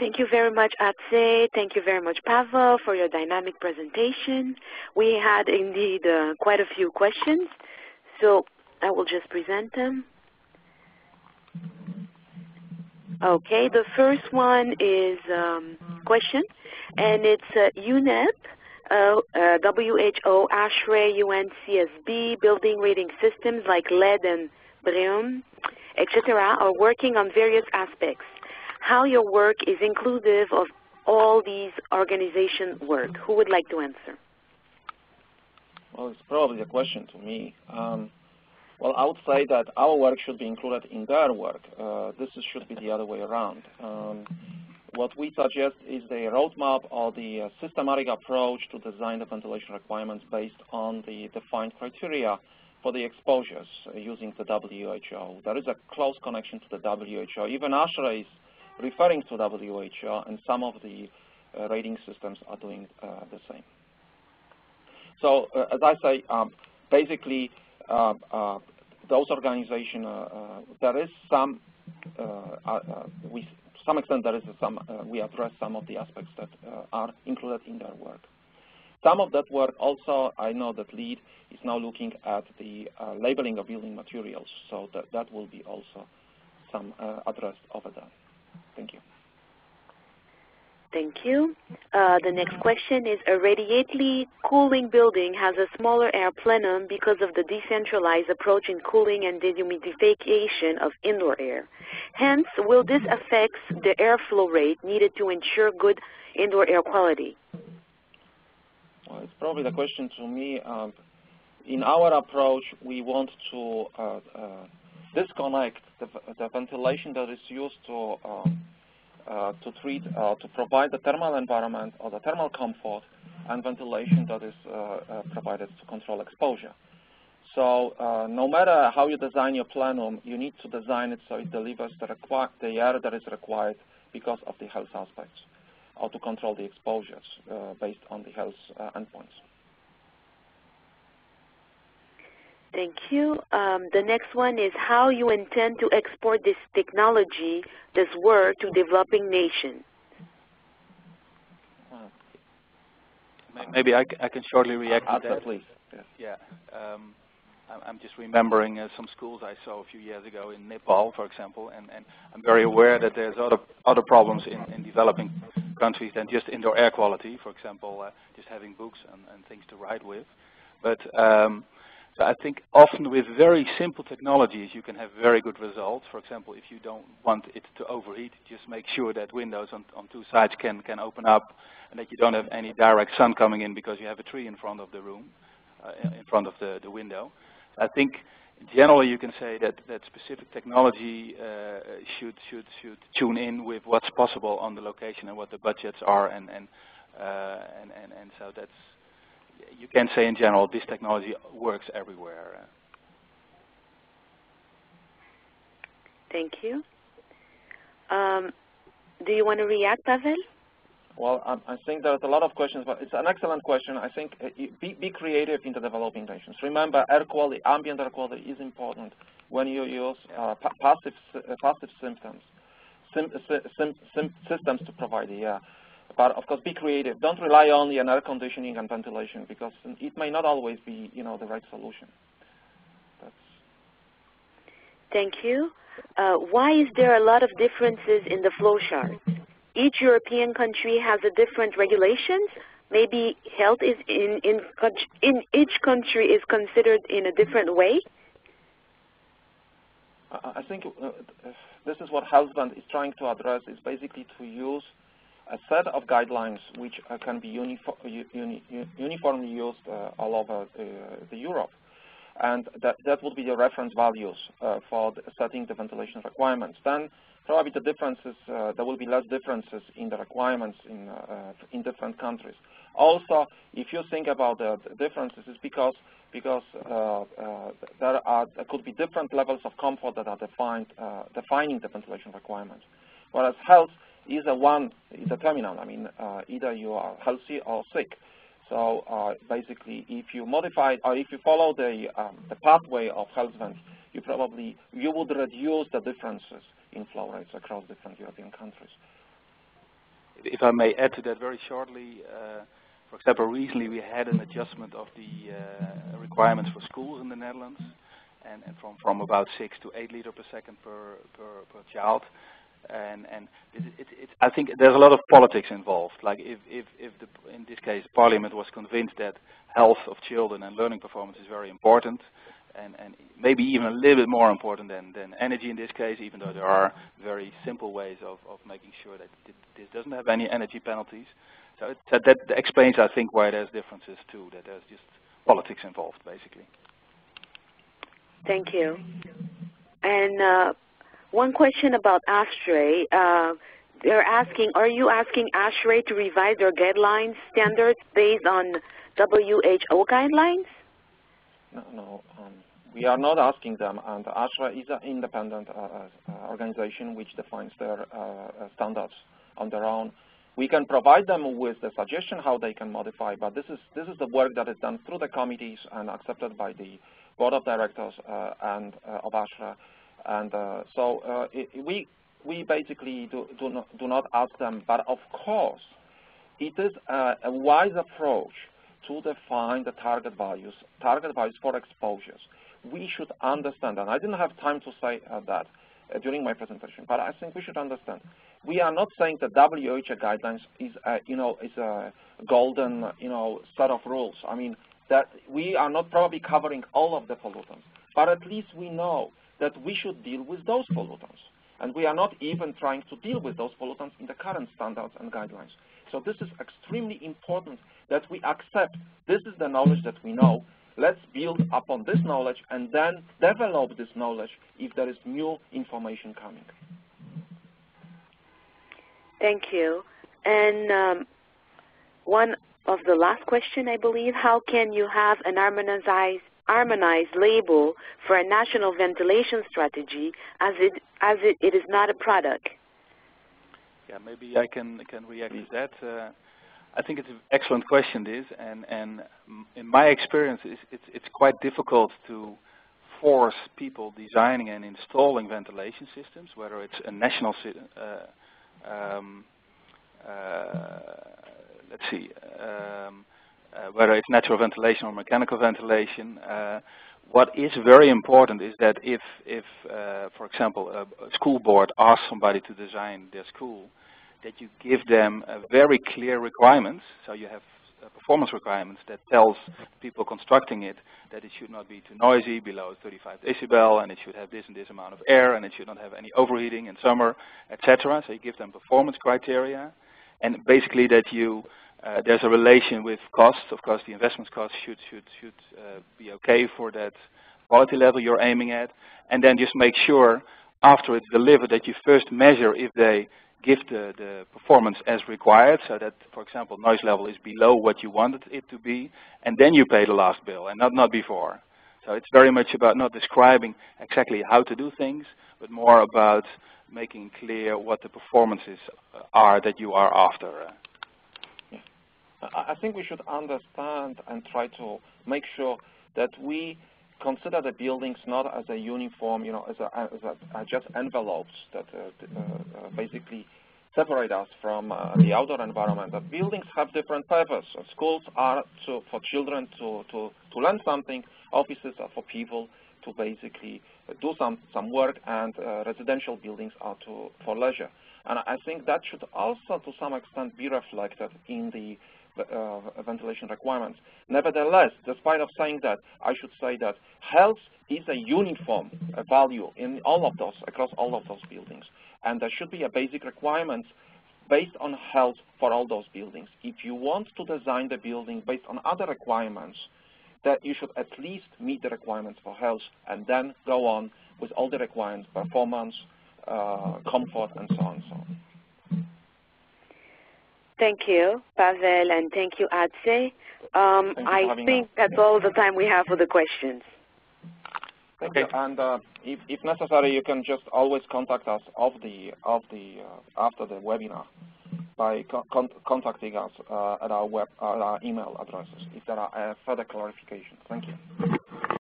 Thank you very much, Atze. Thank you very much, Pawel, for your dynamic presentation. We had indeed uh, quite a few questions, so I will just present them. Okay, the first one is um, question, and it's uh, UNEP, uh, uh, WHO, ASHRAE, UNCSB, building rating systems like LEED and BREEAM, etc., are working on various aspects. How your work is inclusive of all these organization work? Who would like to answer? Well, it's probably a question to me. Um, well, I would say that our work should be included in their work. Uh, this is, should be the other way around. Um, what we suggest is the roadmap or the uh, systematic approach to design the ventilation requirements based on the defined criteria for the exposures uh, using the WHO. There is a close connection to the WHO. Even ASHRAE is referring to WHO, and some of the uh, rating systems are doing uh, the same. So uh, as I say, um, basically, uh, uh, those organizations, there is some, we, to some extent, there is some, we address some of the aspects that are included in their work. Some of that work also, I know that LEED is now looking at the uh, labeling of building materials, so that, that will be also some uh, addressed over there. Thank you. Thank you. Uh, the next question is, a radiately cooling building has a smaller air plenum because of the decentralized approach in cooling and dehumidification of indoor air. Hence, will this affect the airflow rate needed to ensure good indoor air quality? Well, it's probably the question to me. Um, in our approach, we want to uh, uh, disconnect the, the, ventilation that is used to um, uh, to treat, uh, to provide the thermal environment or the thermal comfort and ventilation that is uh, uh provided to control exposure. So uh, no matter how you design your plenum, you need to design it so it delivers the, the air that is required because of the health aspects or to control the exposures uh, based on the health endpoints. Thank you. Um, the next one is how you intend to export this technology, this work, to developing nations. Maybe I, I can shortly react to that. please. Yeah. Um, I'm just remembering uh, some schools I saw a few years ago in Nepal, for example, and, and I'm very aware that there's other other problems in, in developing countries than just indoor air quality, for example, uh, just having books and, and things to write with. But um, so I think often with very simple technologies you can have very good results. For example, if you don't want it to overheat, just make sure that windows on, on two sides can, can open up and that you don't have any direct sun coming in because you have a tree in front of the room, uh, in front of the, the window. I think generally you can say that, that specific technology uh, should, should, should tune in with what's possible on the location and what the budgets are and, and, uh, and, and, and so that's you can say in general this technology works everywhere. Thank you. Um, do you want to react, Pawel? Well, I, I think there's a lot of questions, but it's an excellent question. I think uh, be, be creative in the developing nations. Remember, air quality, ambient air quality is important when you use uh, passive, uh, passive symptoms, sim, sim, sim, systems to provide the air. But of course, be creative. Don't rely only on air conditioning and ventilation because it may not always be, you know, the right solution. That's Thank you. Uh, why is there a lot of differences in the flow chart? Each European country has a different regulations. Maybe health is in, in, in each country is considered in a different way. I think uh, this is what HealthVent is trying to address is basically to use a set of guidelines which uh, can be uniform, uni, uniformly used uh, all over the Europe. And that, that would be the reference values uh, for the setting the ventilation requirements. Then probably the differences, there will be less differences in the requirements in, in different countries. Also, if you think about the, differences, it's because because uh, uh, there are there could be different levels of comfort that are defined uh, defining the ventilation requirements. Whereas health is a one is a terminal. I mean, uh, either you are healthy or sick. So uh, basically, if you modify or if you follow the um, the pathway of HealthVent, you probably you would reduce the differences in flow rates across different European countries. if I may add to that very shortly, uh, for example, recently we had an adjustment of the uh, requirements for schools in the Netherlands, and, and from, from about 6 to 8 liter per second per, per, per child. And, and it, it, it, I think there's a lot of politics involved. Like if, if, if the, in this case, Parliament was convinced that health of children and learning performance is very important, and, and maybe even a little bit more important than, than energy in this case, even though there are very simple ways of, of making sure that this doesn't have any energy penalties. So that, that explains, I think, why there's differences too, that there's just politics involved, basically. Thank you. And uh, one question about ASHRAE. Uh, they're asking, are you asking ASHRAE to revise their guidelines standards based on WHO guidelines? No, no. Um, we are not asking them, and ASHRAE is an independent uh, uh, organization which defines their uh, standards on their own. We can provide them with the suggestion how they can modify, but this is this is the work that is done through the committees and accepted by the board of directors uh, and uh, of ASHRAE. And uh, so it, we we basically do, do not do not ask them, but of course, it is a, a wise approach to define the target values, target values for exposures. We should understand, and I didn't have time to say uh, that uh, during my presentation, but I think we should understand. We are not saying that WHO guidelines is, a, you know, is a golden, you know, set of rules. I mean, that we are not probably covering all of the pollutants, but at least we know that we should deal with those pollutants. And we are not even trying to deal with those pollutants in the current standards and guidelines. So this is extremely important that we accept this is the knowledge that we know. Let's build upon this knowledge and then develop this knowledge if there is new information coming. Thank you. And um, one of the last question, I believe, how can you have an harmonized harmonized label for a national ventilation strategy as it as it, it is not a product? Yeah, maybe I can can react to that. Uh, I think it's an excellent question, this, and and in my experience, it's it's, it's quite difficult to force people designing and installing ventilation systems, whether it's a national uh, um, uh, let's see, um, whether it's natural ventilation or mechanical ventilation. Uh, what is very important is that if, if uh, for example, a, a, school board asks somebody to design their school, that you give them very clear requirements. So you have performance requirements that tells people constructing it that it should not be too noisy, below 35 decibel, and it should have this and this amount of air, and it should not have any overheating in summer, etc. So you give them performance criteria, and basically that you uh, there's a relation with cost. Of course, the investment cost should should should uh, be okay for that quality level you're aiming at, and then just make sure after it's delivered that you first measure if they give the, the performance as required, so that, for example, noise level is below what you wanted it to be, and then you pay the last bill, and not not before. So it's very much about not describing exactly how to do things, but more about making clear what the performances are that you are after. I think we should understand and try to make sure that we consider the buildings not as a uniform, you know, as, a, as a, just envelopes that uh, uh, basically separate us from uh, the outdoor environment. That buildings have different purposes. Schools are to, for children to, to, to learn something. Offices are for people to basically do some, some work, and uh, residential buildings are to, for leisure. And I think that should also, to some extent, be reflected in the uh, ventilation requirements. Nevertheless, despite of saying that, I should say that health is a uniform uh, value in all of those, across all of those buildings. And there should be a basic requirements based on health for all those buildings. If you want to design the building based on other requirements, that you should at least meet the requirements for health and then go on with all the requirements, performance, uh, comfort, and so on and so on. Thank you, Pawel, and thank you, Atze. Um, I think us. that's all the time we have for the questions. Thank okay. you. And uh, if, if, necessary, you can just always contact us of the of the uh, after the webinar by con contacting us uh, at our web at our email addresses if there are uh, further clarifications. Thank you.